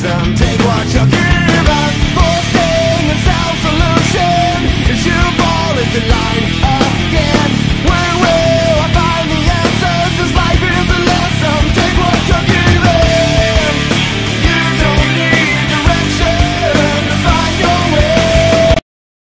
someday